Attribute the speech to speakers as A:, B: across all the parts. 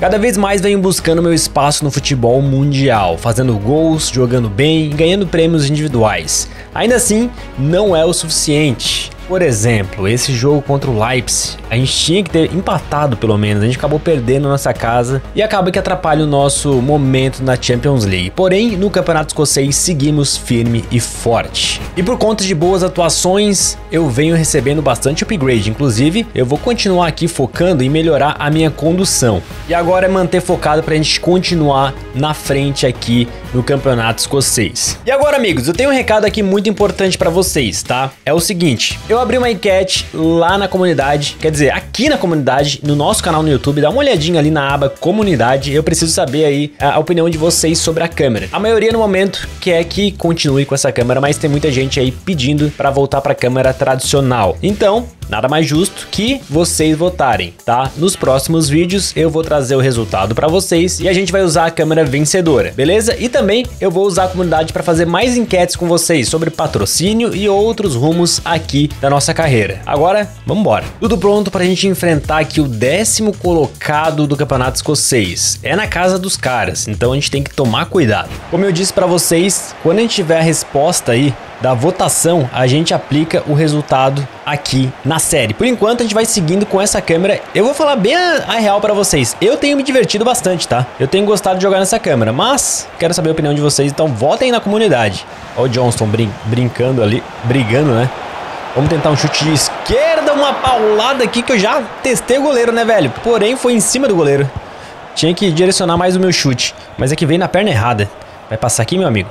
A: Cada vez mais venho buscando meu espaço no futebol mundial, fazendo gols, jogando bem e ganhando prêmios individuais. Ainda assim, não é o suficiente. Por exemplo, esse jogo contra o Leipzig, a gente tinha que ter empatado pelo menos, a gente acabou perdendo nossa casa e acaba que atrapalha o nosso momento na Champions League. Porém, no Campeonato Escocês seguimos firme e forte. E por conta de boas atuações, eu venho recebendo bastante upgrade, inclusive eu vou continuar aqui focando em melhorar a minha condução. E agora é manter focado para a gente continuar na frente aqui no Campeonato Escocês. E agora, amigos, eu tenho um recado aqui muito importante para vocês, tá? É o seguinte, eu abri uma enquete lá na comunidade, quer dizer, aqui na comunidade, no nosso canal no YouTube, dá uma olhadinha ali na aba comunidade, eu preciso saber aí a opinião de vocês sobre a câmera. A maioria no momento quer que continue com essa câmera, mas tem muita gente aí pedindo para voltar para a câmera tradicional. Então, Nada mais justo que vocês votarem, tá? Nos próximos vídeos eu vou trazer o resultado para vocês e a gente vai usar a câmera vencedora, beleza? E também eu vou usar a comunidade para fazer mais enquetes com vocês sobre patrocínio e outros rumos aqui da nossa carreira. Agora, vamos embora. Tudo pronto para a gente enfrentar aqui o décimo colocado do Campeonato Escocês. É na casa dos caras, então a gente tem que tomar cuidado. Como eu disse para vocês, quando a gente tiver a resposta aí da votação, a gente aplica o resultado aqui na série. Por enquanto, a gente vai seguindo com essa câmera. Eu vou falar bem a, a real para vocês. Eu tenho me divertido bastante, tá? Eu tenho gostado de jogar nessa câmera, mas quero saber a opinião de vocês, então votem na comunidade. Olha o Johnston brin brincando ali, brigando, né? Vamos tentar um chute de esquerda, uma paulada aqui que eu já testei o goleiro, né, velho? Porém, foi em cima do goleiro. Tinha que direcionar mais o meu chute, mas é que veio na perna errada. Vai passar aqui, meu amigo?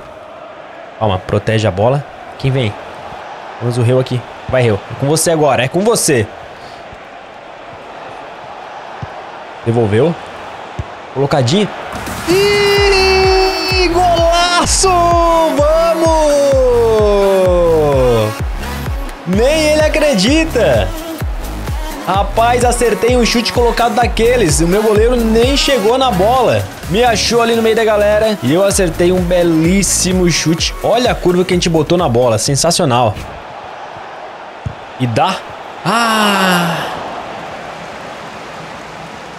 A: Calma, protege a bola. Quem vem? Vamos o Reu aqui. Vai, Reu. É com você agora. É com você. Devolveu. Colocadinho. Ih, golaço! Vamos! Nem ele acredita. Rapaz, acertei um chute colocado daqueles. O meu goleiro nem chegou na bola. Me achou ali no meio da galera e eu acertei um belíssimo chute. Olha a curva que a gente botou na bola, sensacional. E dá. Ah!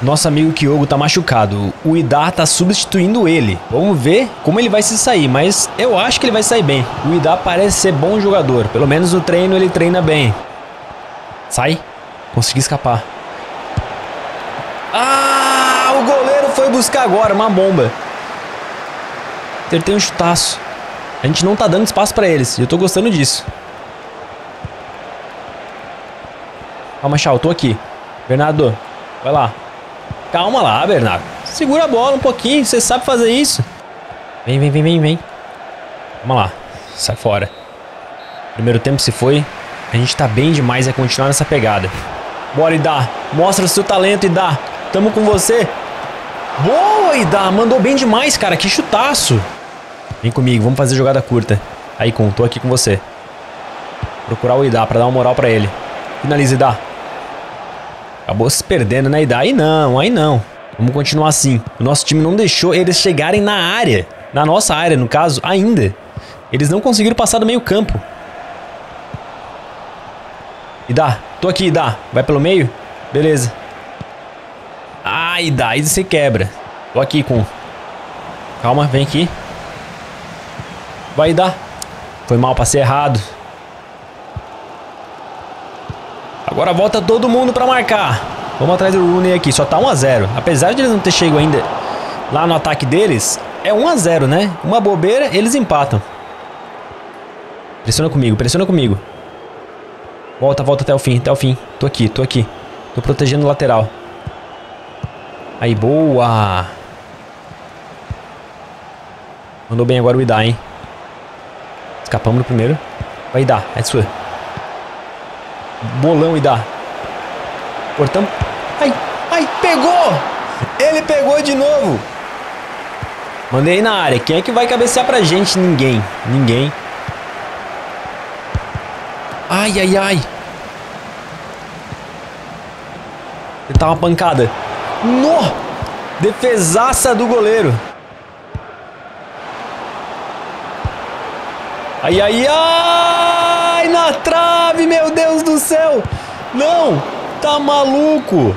A: Nosso amigo Kyogo tá machucado. O Idar tá substituindo ele. Vamos ver como ele vai se sair, mas eu acho que ele vai sair bem. O Idar parece ser bom jogador. Pelo menos no treino ele treina bem. Sai. Consegui escapar. Ah, o goleiro foi buscar agora uma bomba. Acertei um chutaço. A gente não tá dando espaço pra eles. E eu tô gostando disso. Calma, Chau, tô aqui. Bernardo, vai lá. Calma lá, Bernardo. Segura a bola um pouquinho, você sabe fazer isso. Vem, vem, vem, vem, vem. Vamos lá. Sai fora. Primeiro tempo se foi. A gente tá bem demais a continuar nessa pegada. Bora, Idá. Mostra seu talento, Idá. Tamo com você. Boa, Idá. Mandou bem demais, cara. Que chutaço. Vem comigo, vamos fazer jogada curta. Aí, Kun, tô aqui com você. Procurar o Idá pra dar uma moral pra ele. Finaliza, Idá. Acabou se perdendo, né, Idá? Aí não, aí não. Vamos continuar assim. O nosso time não deixou eles chegarem na área. Na nossa área, no caso, ainda. Eles não conseguiram passar do meio campo. Idá, tô aqui, Idá. Vai pelo meio? Beleza. Ah, Idá, aí você quebra. Tô aqui com... Calma, vem aqui. Vai, Idá. Foi mal, passei errado. Agora volta todo mundo pra marcar. Vamos atrás do Rooney aqui. Só tá 1x0. Apesar de eles não ter chego ainda lá no ataque deles, é 1x0, né? Uma bobeira, eles empatam. Pressiona comigo, pressiona comigo. Volta, volta até o fim, até o fim. Tô aqui, tô aqui. Tô protegendo o lateral. Aí, boa. Mandou bem agora o Idá, hein? Escapamos no primeiro. Vai, Idá, é sua. Bolão, Idá. Cortamos. Ai, ai, pegou! Ele pegou de novo. Mandei na área. Quem é que vai cabecear pra gente? Ninguém. Ninguém. Ai, ai, ai. Ele tá uma pancada. No! Defesaça do goleiro. Ai, ai, ai! Na trave, meu Deus do céu! Não! Tá maluco!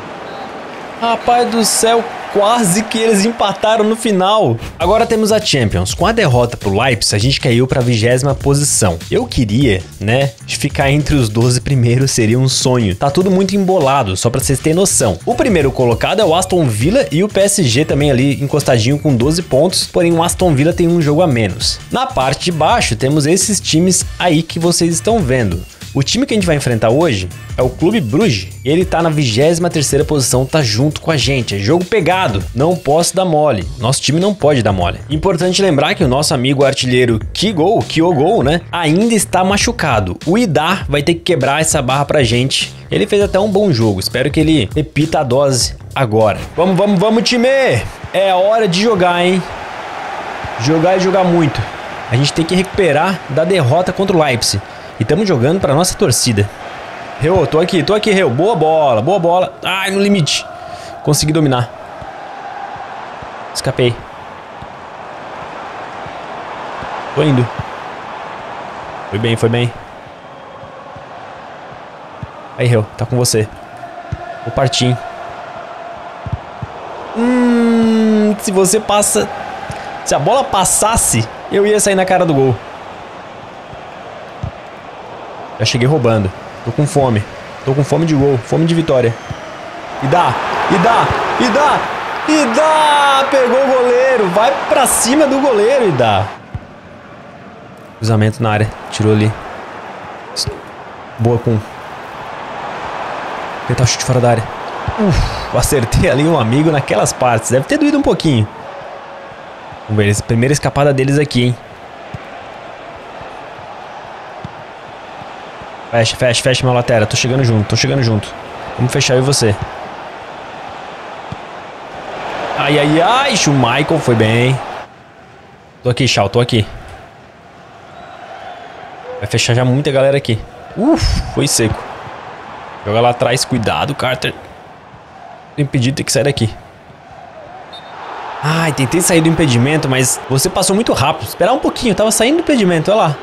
A: Rapaz do céu, quase que eles empataram no final. Agora temos a Champions. Com a derrota pro Leipzig, a gente caiu pra vigésima posição. Eu queria, né, ficar entre os 12 primeiros seria um sonho. Tá tudo muito embolado, só pra vocês terem noção. O primeiro colocado é o Aston Villa e o PSG também ali encostadinho com 12 pontos, porém o Aston Villa tem um jogo a menos. Na parte de baixo temos esses times aí que vocês estão vendo. O time que a gente vai enfrentar hoje é o Clube Bruges. Ele tá na 23ª posição, tá junto com a gente. É jogo pegado. Não posso dar mole. Nosso time não pode dar mole. Importante lembrar que o nosso amigo artilheiro Kigol, Kyogol, né, ainda está machucado. O Idar vai ter que quebrar essa barra pra gente. Ele fez até um bom jogo. Espero que ele repita a dose agora. Vamos, vamos, vamos, time! É hora de jogar, hein? Jogar e jogar muito. A gente tem que recuperar da derrota contra o Leipzig. E estamos jogando para nossa torcida. Reu, tô aqui, tô aqui, Reu. Boa bola, boa bola. Ai, no limite. Consegui dominar. Escapei. Tô indo. Foi bem, foi bem. Aí, Reu, tá com você. Vou partir. Hum, se você passa... Se a bola passasse, eu ia sair na cara do gol. Já cheguei roubando. Tô com fome. Tô com fome de gol. Fome de vitória. E dá. E dá. E dá. E dá. Pegou o goleiro. Vai pra cima do goleiro e dá. Cruzamento na área. Tirou ali. Boa com. Tentar chute fora da área. Uf, acertei ali um amigo naquelas partes. Deve ter doído um pouquinho. Vamos ver. Primeira escapada deles aqui, hein. Fecha, fecha, fecha meu lateral. Tô chegando junto, tô chegando junto. Vamos fechar eu e você. Ai, ai, ai. O Michael foi bem. Tô aqui, Shao, tô aqui. Vai fechar já muita galera aqui. Uf, foi seco. Joga lá atrás, cuidado, Carter. Tô impedido, tem que sair daqui. Ai, tentei sair do impedimento, mas você passou muito rápido. Esperar um pouquinho, tava saindo do impedimento, olha lá.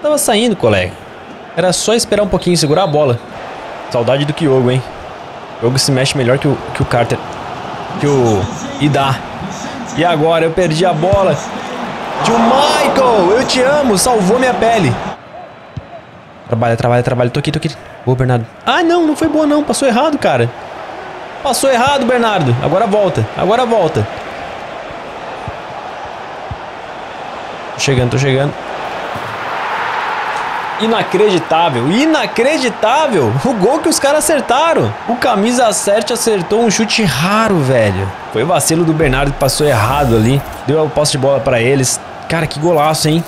A: Tava saindo, colega. Era só esperar um pouquinho e segurar a bola. Saudade do Kyogo, hein? O Kyogo se mexe melhor que o, que o Carter. Que o Ida. E agora eu perdi a bola. Tio Michael, eu te amo, salvou minha pele. Trabalha, trabalha, trabalha. Tô aqui, tô aqui. Boa, Bernardo. Ah, não, não foi boa não. Passou errado, cara. Passou errado, Bernardo. Agora volta, agora volta. Tô chegando, tô chegando. Inacreditável, inacreditável! O gol que os caras acertaram! O camisa 7 acertou um chute raro, velho. Foi o vacilo do Bernardo que passou errado ali. Deu a posse de bola para eles. Cara, que golaço, hein?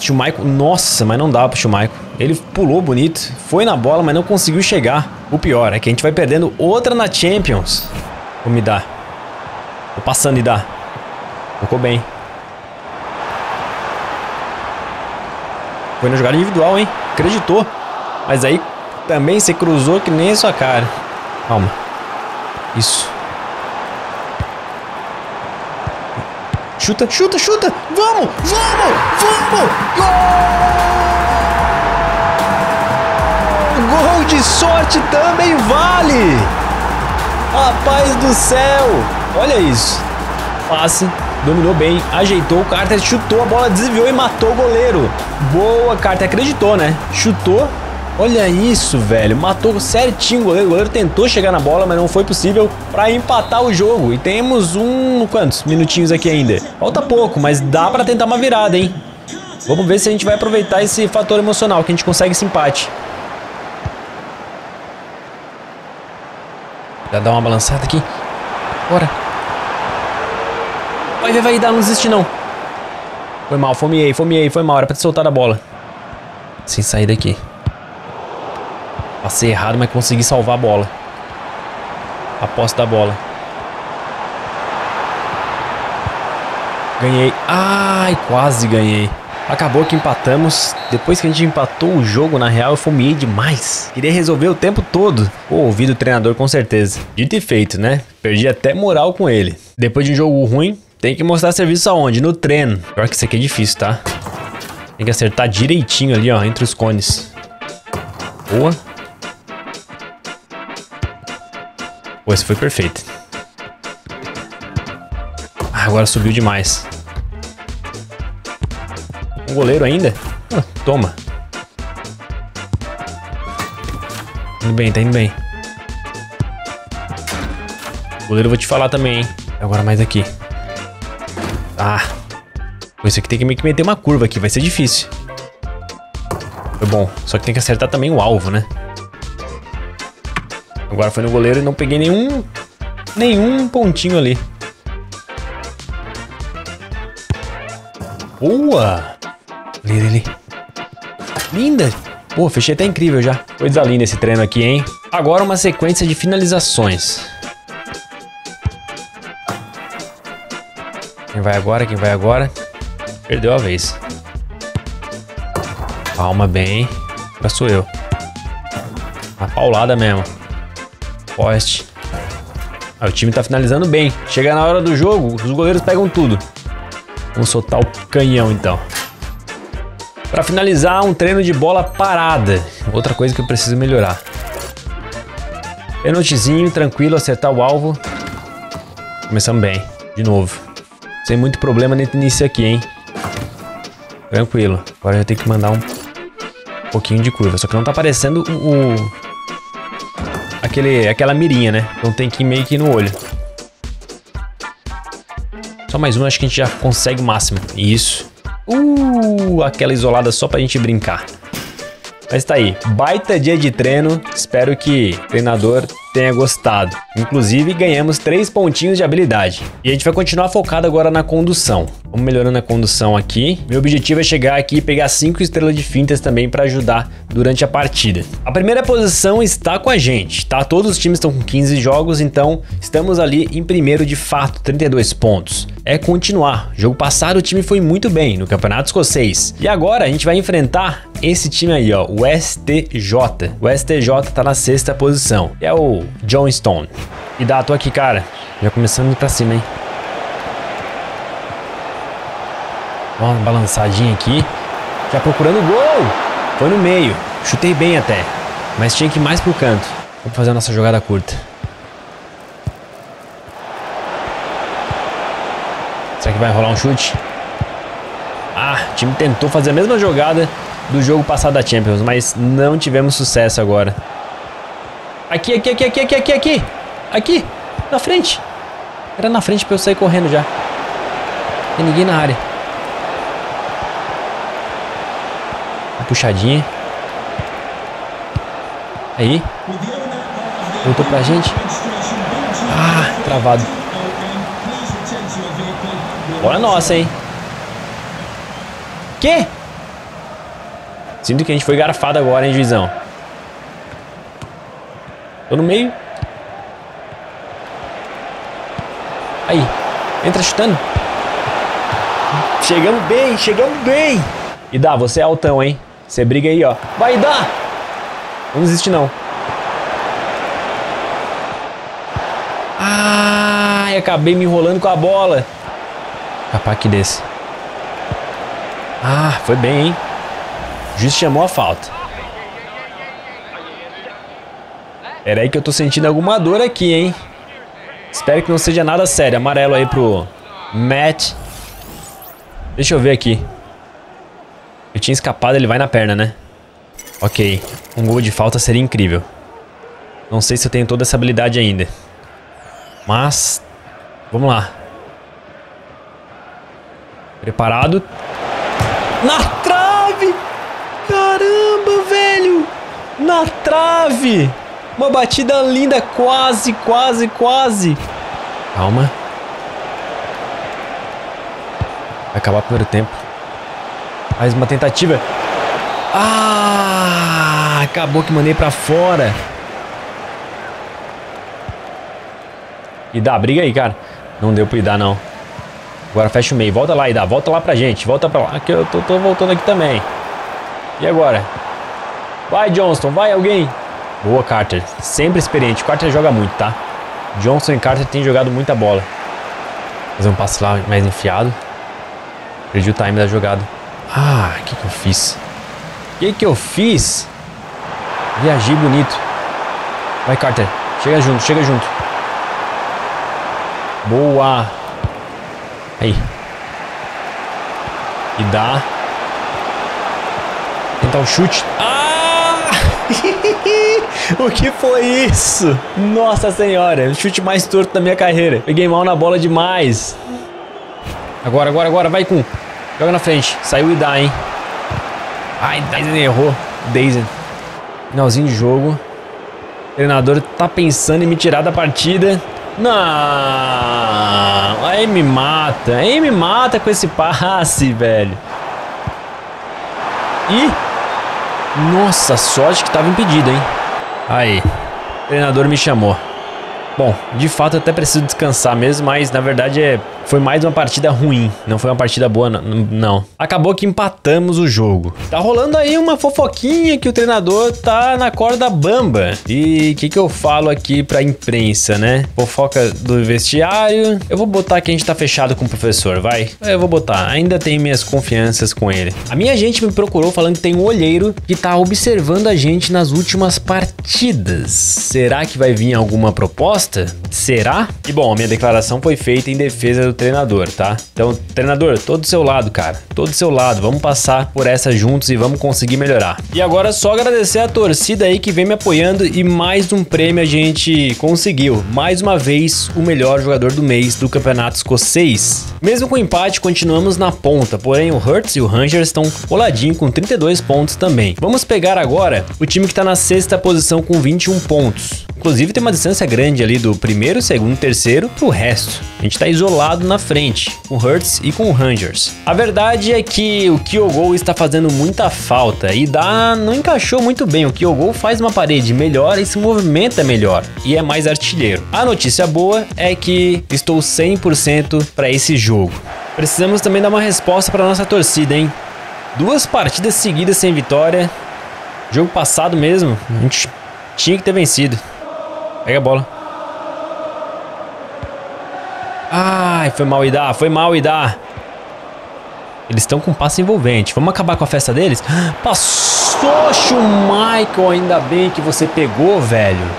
A: Schumaico, nossa, mas não dá pro Schumaico. Ele pulou bonito, foi na bola, mas não conseguiu chegar. O pior é que a gente vai perdendo outra na Champions. Vou me dar. Tô passando e dá. Tocou bem. Foi na jogada individual, hein? Acreditou. Mas aí também se cruzou que nem a sua cara. Calma. Isso. Chuta, chuta, chuta! Vamos! Vamos! Vamos! Gol! Gol de sorte também vale! Rapaz do céu! Olha isso. Passe dominou bem, ajeitou, o Carter chutou, a bola desviou e matou o goleiro. Boa, Carter acreditou, né? Chutou. Olha isso, velho. Matou certinho o goleiro. O goleiro tentou chegar na bola, mas não foi possível para empatar o jogo. E temos um... quantos minutinhos aqui ainda? Falta pouco, mas dá para tentar uma virada, hein? Vamos ver se a gente vai aproveitar esse fator emocional, que a gente consegue esse empate. Já dá uma balançada aqui. Bora. Vai, vai, vai, não desiste não. Foi mal, fomiei, fomiei, foi mal. Era pra ter soltado a bola. Sem sair daqui. Passei errado, mas consegui salvar a bola. A posse da bola. Ganhei. Ai, quase ganhei. Acabou que empatamos. Depois que a gente empatou o jogo, na real, eu fomiei demais. Queria resolver o tempo todo. Pô, ouvi do treinador com certeza. Dito e feito, né? Perdi até moral com ele. Depois de um jogo ruim, tem que mostrar serviço aonde? No treino. Pior que isso aqui é difícil, tá? Tem que acertar direitinho ali, ó, entre os cones. Boa. Pô, esse foi perfeito. Ah, agora subiu demais. O goleiro ainda? Ah, toma. Indo bem, tá indo bem. O goleiro eu vou te falar também, hein? Agora mais aqui. Ah. Isso aqui tem que meio que meter uma curva aqui, vai ser difícil. Foi bom, só que tem que acertar também o alvo, né? Agora foi no goleiro e não peguei nenhum... Nenhum pontinho ali. Boa! Ali, ali. Linda! Pô, fechei até incrível já. Coisa linda esse treino aqui, hein? Agora uma sequência de finalizações. Quem vai agora? Quem vai agora? Perdeu a vez. Calma bem. Agora sou eu. Uma paulada mesmo. Poste. Ah, o time tá finalizando bem. Chega na hora do jogo, os goleiros pegam tudo. Vamos soltar o canhão então. Para finalizar, um treino de bola parada. Outra coisa que eu preciso melhorar. Pênaltizinho, tranquilo, acertar o alvo. Começamos bem, de novo. Sem muito problema início aqui, hein? Tranquilo. Agora já tem que mandar um pouquinho de curva. Só que não tá aparecendo o... Aquele, aquela mirinha, né? Então tem que ir meio que no olho. Só mais um, acho que a gente já consegue o máximo. Isso. Uh, aquela isolada só pra gente brincar. Mas tá aí, baita dia de treino. Espero que o treinador tenha gostado. Inclusive, ganhamos três pontinhos de habilidade. E a gente vai continuar focado agora na condução. Vamos melhorando a condução aqui. Meu objetivo é chegar aqui e pegar cinco estrelas de fintas também para ajudar durante a partida. A primeira posição está com a gente, tá? Todos os times estão com 15 jogos, então estamos ali em primeiro de fato, 32 pontos. É continuar. Jogo passado o time foi muito bem no Campeonato Escocês. E agora a gente vai enfrentar esse time aí, ó, o STJ. O STJ tá na sexta posição. É o John Stone. E dá, tô aqui, cara. Já começando pra cima, hein? Ó, uma balançadinha aqui. Já procurando o gol. Foi no meio. Chutei bem até. Mas tinha que ir mais pro canto. Vamos fazer a nossa jogada curta. Que vai rolar um chute? Ah, o time tentou fazer a mesma jogada do jogo passado da Champions, mas não tivemos sucesso agora. Aqui, aqui, aqui, aqui, aqui, aqui, aqui. Aqui, na frente. Era na frente pra eu sair correndo já. Tem ninguém na área. Uma puxadinha. Aí. Voltou pra gente. Ah, travado. Bola nossa, hein? Que? Sinto que a gente foi garfado agora, hein, juizão? Tô no meio. Aí. Entra chutando. Chegamos bem, chegamos bem. E dá, você é altão, hein? Você briga aí, ó. Vai dar! Não desiste, não. Ai, acabei me enrolando com a bola. Capaz que desse. Ah, foi bem, hein? O juiz chamou a falta. Era aí que eu tô sentindo alguma dor aqui, hein? Espero que não seja nada sério. Amarelo aí pro Matt. Deixa eu ver aqui. Eu tinha escapado, ele vai na perna, né? Ok. Um gol de falta seria incrível. Não sei se eu tenho toda essa habilidade ainda. Mas... Vamos lá. Preparado. Na trave! Caramba, velho! Na trave! Uma batida linda, quase, quase, quase. Calma. Vai acabar o primeiro tempo. Mais uma tentativa. Ah! Acabou que mandei pra fora. E dá, briga aí, cara. Não deu pra ir dar, não. Agora fecha o meio. Volta lá, Ida. Volta lá pra gente. Volta pra lá. Aqui eu tô, tô voltando aqui também. E agora? Vai, Johnston. Vai, alguém. Boa, Carter. Sempre experiente. Carter joga muito, tá? Johnson e Carter têm jogado muita bola. Fazer um passe lá mais enfiado. Perdi o time da jogada. Ah, o que que eu fiz? O que que eu fiz? Viajei bonito. Vai, Carter. Chega junto, chega junto. Boa. Aí. E dá. Tentar o chute. Ah! o que foi isso? Nossa senhora, o chute mais torto da minha carreira. Peguei mal na bola demais. Agora, agora, agora, vai com. Joga na frente. Saiu e dá, hein? Ai, Daisen errou. Daisen. Finalzinho de jogo. O treinador tá pensando em me tirar da partida. Não! Aí me mata. Aí me mata com esse passe, velho. E... Nossa, sorte que tava impedido, hein? Aí. O treinador me chamou. Bom, de fato até preciso descansar mesmo, mas na verdade é, foi mais uma partida ruim, não foi uma partida boa, não. Acabou que empatamos o jogo. Tá rolando aí uma fofoquinha que o treinador tá na corda bamba. E o que, que eu falo aqui pra imprensa, né? Fofoca do vestiário. Eu vou botar que a gente tá fechado com o professor, vai? Eu vou botar, ainda tenho minhas confianças com ele. A minha gente me procurou falando que tem um olheiro que tá observando a gente nas últimas partidas. Será que vai vir alguma proposta? Será? E bom, a minha declaração foi feita em defesa do treinador, tá? Então, treinador, todo do seu lado, cara. Todo do seu lado. Vamos passar por essa juntos e vamos conseguir melhorar. E agora só agradecer a torcida aí que vem me apoiando e mais um prêmio a gente conseguiu. Mais uma vez, o melhor jogador do mês do campeonato escocês. Mesmo com empate, continuamos na ponta, porém o Hurts e o Rangers estão coladinho com 32 pontos também. Vamos pegar agora o time que está na sexta posição com 21 pontos. Inclusive tem uma distância grande ali do primeiro, segundo, terceiro pro resto. A gente tá isolado na frente, com Hurts e com Rangers. A verdade é que o Kyogo está fazendo muita falta e dá não encaixou muito bem. O Kyogo faz uma parede melhor e se movimenta melhor e é mais artilheiro. A notícia boa é que estou 100% para esse jogo. Precisamos também dar uma resposta para nossa torcida, hein? Duas partidas seguidas sem vitória. Jogo passado mesmo, a gente tinha que ter vencido. Pega a bola. Ai, foi mal e dá, foi mal e dá. Eles estão com passe envolvente. Vamos acabar com a festa deles? Passou, Michael. Ainda bem que você pegou, velho.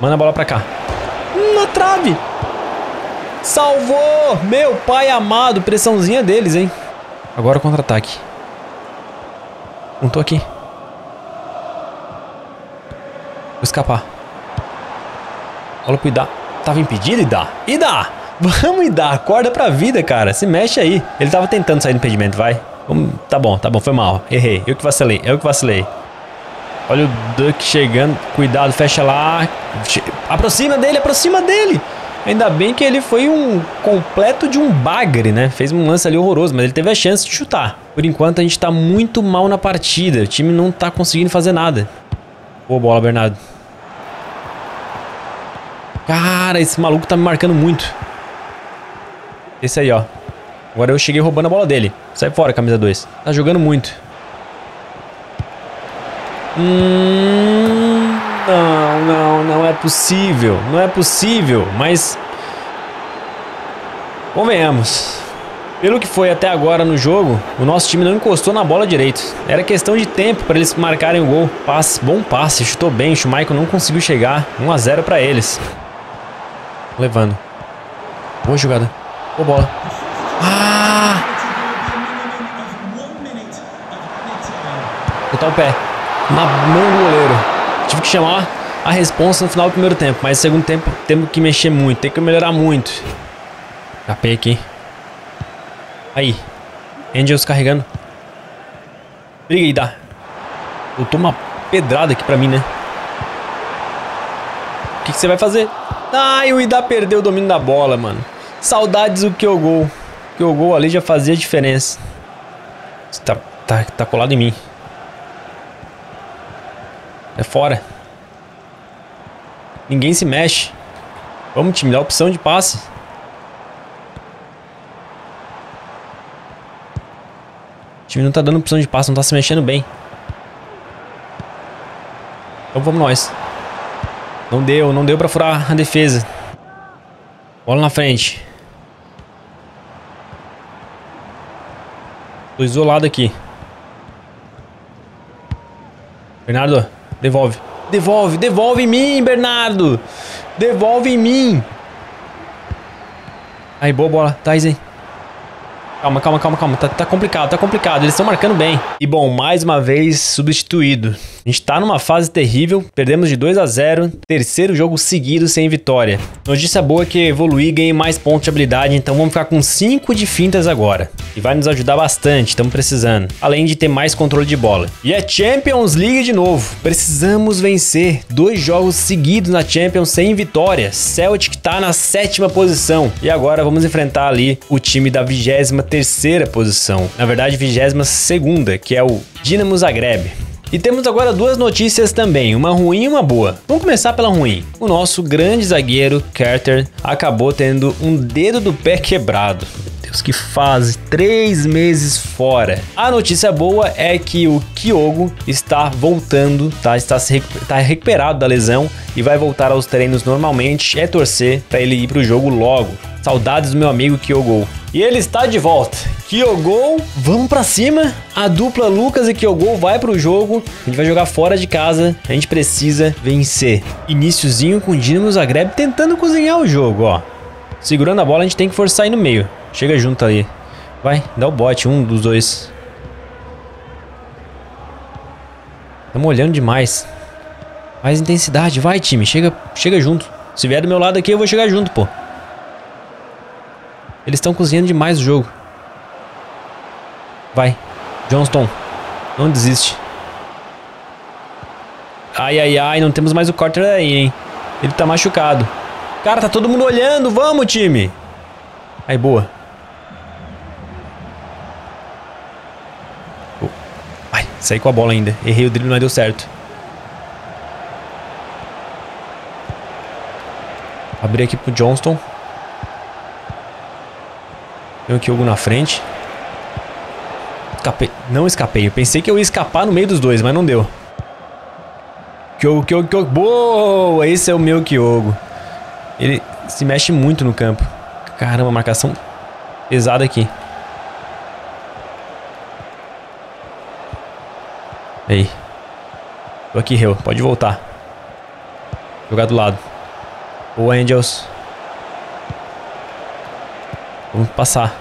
A: Manda a bola pra cá. Na trave. Salvou. Meu pai amado. Pressãozinha deles, hein. Agora o contra-ataque. Não tô aqui. Vou escapar. Pro Idá. Tava impedido, Idá? Idá! Vamos, Idá. Acorda pra vida, cara. Se mexe aí. Ele tava tentando sair do impedimento, vai. Vamos... Tá bom, tá bom. Foi mal. Errei. Eu que vacilei. Eu que vacilei. Olha o Duck chegando. Cuidado, fecha lá. Aproxima dele, aproxima dele. Ainda bem que ele foi um completo de um bagre, né? Fez um lance ali horroroso, mas ele teve a chance de chutar. Por enquanto a gente tá muito mal na partida. O time não tá conseguindo fazer nada. Boa bola, Bernardo. Cara, esse maluco tá me marcando muito. Esse aí, ó. Agora eu cheguei roubando a bola dele. Sai fora, camisa 2. Tá jogando muito. Hum, não, não, não é possível. Não é possível, mas... Convenhamos. Pelo que foi até agora no jogo, o nosso time não encostou na bola direito. Era questão de tempo para eles marcarem o gol. Passe, bom passe, chutou bem, o Schmeichel não conseguiu chegar. 1 a 0 para eles. Levando. Boa jogada. Boa bola. Ah! Botar o pé. Na mão do goleiro. Tive que chamar a responsa no final do primeiro tempo, mas no segundo tempo temos que mexer muito, tem que melhorar muito. Capei aqui. Aí. Angels carregando. Briga aí, dá. Botou uma pedrada aqui pra mim, né? O que, que você vai fazer? Ai, o Ida perdeu o domínio da bola, mano. Saudades do. O Kyogol ali já fazia diferença. Tá, tá, tá colado em mim. É fora. Ninguém se mexe. Vamos, time, dá opção de passe. O time não tá dando opção de passe, não tá se mexendo bem. Então vamos nós. Não deu, não deu pra furar a defesa. Bola na frente. Tô isolado aqui. Bernardo, devolve. Devolve, devolve em mim, Bernardo. Devolve em mim. Aí, boa bola. Tyson. Calma, calma, calma, calma. Tá, tá complicado, tá complicado. Eles estão marcando bem. E bom, mais uma vez substituído. A gente tá numa fase terrível, perdemos de 2 a 0 terceiro jogo seguido sem vitória. Notícia boa é que evoluir ganhei mais pontos de habilidade, então vamos ficar com 5 de fintas agora. E vai nos ajudar bastante, estamos precisando. Além de ter mais controle de bola. E é Champions League de novo. Precisamos vencer. Dois jogos seguidos na Champions sem vitória. Celtic tá na sétima posição. E agora vamos enfrentar ali o time da 23 terceira posição. Na verdade, 22 segunda, que é o Dinamo Zagreb. E temos agora duas notícias também, uma ruim e uma boa. Vamos começar pela ruim. O nosso grande zagueiro, Carter, acabou tendo um dedo do pé quebrado. Deus, que fase! Três meses fora. A notícia boa é que o Kyogo está voltando, tá? Está, se recu tá recuperado da lesão e vai voltar aos treinos normalmente. É torcer para ele ir para o jogo logo. Saudades do meu amigo Kyogo. E ele está de volta. Kyogol, vamos para cima. A dupla Lucas e Kyogol vai pro jogo. A gente vai jogar fora de casa. A gente precisa vencer. Iniciozinho com o Dinamo Zagreb tentando cozinhar o jogo, ó. Segurando a bola, a gente tem que forçar aí no meio. Chega junto ali. Vai, dá o bote, um dos dois. Estamos olhando demais. Mais intensidade, vai time, chega, chega junto. Se vier do meu lado aqui, eu vou chegar junto, pô. Eles estão cozinhando demais o jogo. Vai. Johnston. Não desiste. Ai, ai, ai. Não temos mais o Carter aí, hein. Ele tá machucado. Cara, tá todo mundo olhando. Vamos, time. Aí, boa. Ai, saí com a bola ainda. Errei o drible, mas deu certo. Abri aqui pro Johnston. Tem o Kyogo na frente. Escapei. Não escapei. Eu pensei que eu ia escapar no meio dos dois, mas não deu. Kyogo, Kyogo, Kyogo. Boa! Esse é o meu Kyogo. Ele se mexe muito no campo. Caramba, marcação pesada aqui. Aí. Tô aqui, Reu. Pode voltar. Jogar do lado. O Angels. Vamos passar.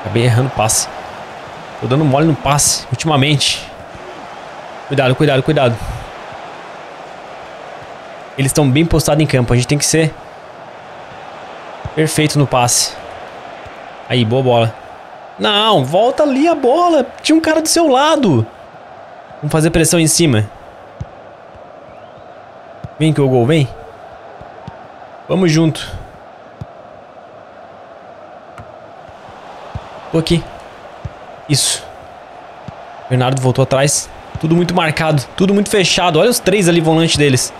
A: Acabei errando o passe. Tô dando mole no passe, ultimamente. Cuidado, cuidado, cuidado. Eles estão bem postados em campo. A gente tem que ser perfeito no passe. Aí, boa bola. Não, volta ali a bola. Tinha um cara do seu lado. Vamos fazer pressão em cima. Vem que o gol, vem. Vamos junto. Tô aqui. Isso. Bernardo voltou atrás. Tudo muito marcado, tudo muito fechado. Olha os três ali volante deles.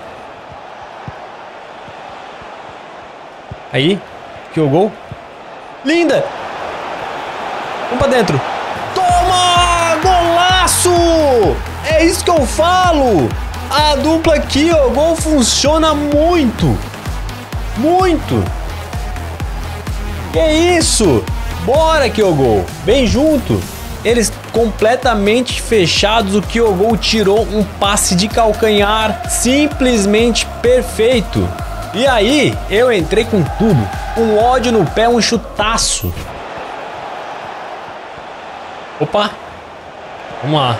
A: Aí, que o gol. Linda! Vamos pra dentro. Toma! Golaço! É isso que eu falo! A dupla aqui, ó, gol funciona muito. Muito. Que isso? Bora, Kyogol. Bem junto. Eles completamente fechados. O Kyogol tirou um passe de calcanhar simplesmente perfeito. E aí, eu entrei com tudo. Um ódio no pé, um chutaço. Opa. Vamos lá.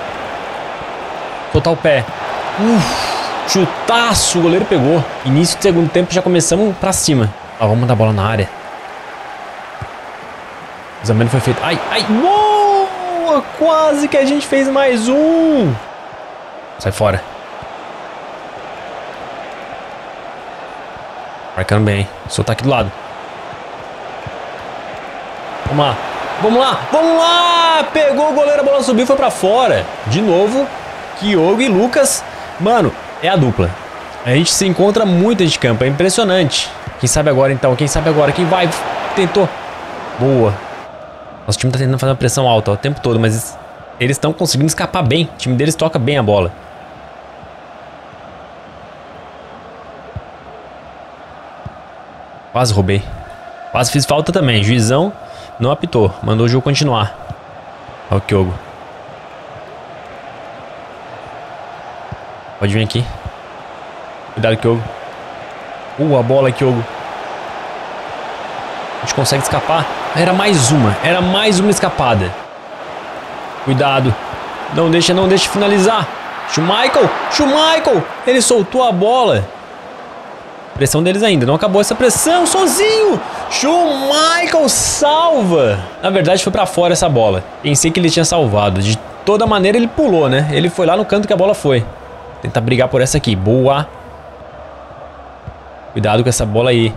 A: Soltar o pé. Uf, chutaço, o goleiro pegou. Início do segundo tempo já começamos pra cima. Ó, vamos mandar a bola na área. O Zameno foi feito. Ai, ai, boa! Quase que a gente fez mais um. Sai fora. Marcando bem. Soltar aqui do lado. Vamos lá. Vamos lá. Vamos lá. Pegou o goleiro, a bola subiu foi pra fora. De novo, Kyogo e Lucas Mano, é a dupla. A gente se encontra muito de campo, é impressionante. Quem sabe agora então? Quem sabe agora? Quem vai? Tentou. Boa. Nosso time tá tentando fazer uma pressão alta ó, o tempo todo, mas eles estão conseguindo escapar bem. O time deles toca bem a bola. Quase roubei. Quase fiz falta também. Juizão não apitou. Mandou o jogo continuar. Olha o Kyogo. Pode vir aqui. Cuidado, Kyogo. Uh, a bola, Kyogo. A gente consegue escapar. Era mais uma. Era mais uma escapada. Cuidado. Não deixa, não deixa finalizar. Schmeichel. Schmeichel. Ele soltou a bola. Pressão deles ainda. Não acabou essa pressão. Sozinho. Schmeichel salva. Na verdade foi pra fora essa bola. Pensei que ele tinha salvado. De toda maneira ele pulou, né? Ele foi lá no canto que a bola foi. Tentar brigar por essa aqui. Boa. Cuidado com essa bola aí.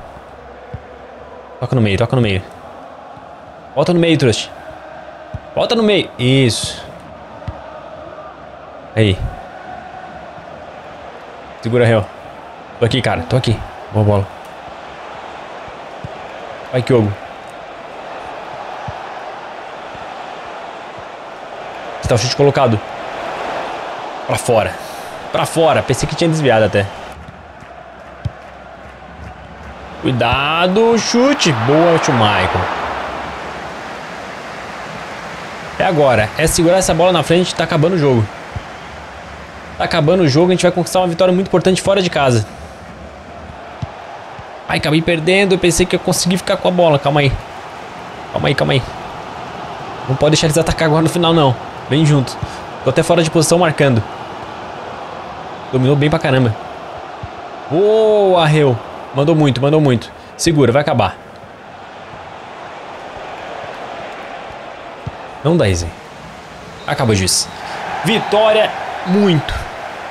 A: Toca no meio, toca no meio. Volta no meio, Trust. Volta no meio. Isso. Aí. Segura, Real. Tô aqui, cara. Tô aqui. Boa bola. Vai, Kyogo. Está o chute colocado. Pra fora. Pra fora. Pensei que tinha desviado até. Cuidado, chute. Boa, tio Michael. É agora. É segurar essa bola na frente. Tá acabando o jogo. Tá acabando o jogo. A gente vai conquistar uma vitória muito importante fora de casa. Ai, acabei perdendo. Eu pensei que eu consegui ficar com a bola. Calma aí. Calma aí, calma aí. Não pode deixar eles atacar agora no final, não. Vem junto. Tô até fora de posição marcando. Dominou bem pra caramba. Boa, Reu. Mandou muito, mandou muito. Segura, vai acabar. Não dá, Izzy. Acabou, juiz. Vitória muito,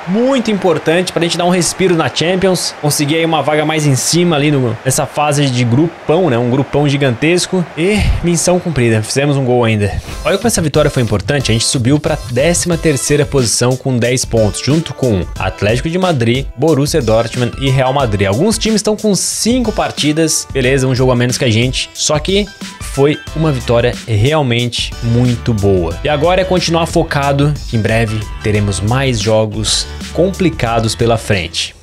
A: muito importante pra gente dar um respiro na Champions, conseguir aí uma vaga mais em cima ali no, nessa fase de grupão, né? Um grupão gigantesco e missão cumprida. Fizemos um gol ainda. Olha como essa vitória foi importante, a gente subiu para 13 terceira posição com 10 pontos, junto com Atlético de Madrid, Borussia Dortmund e Real Madrid. Alguns times estão com 5 partidas, beleza, um jogo a menos que a gente, só que foi uma vitória realmente muito boa. E agora é continuar focado, em breve teremos mais jogos complicados pela frente.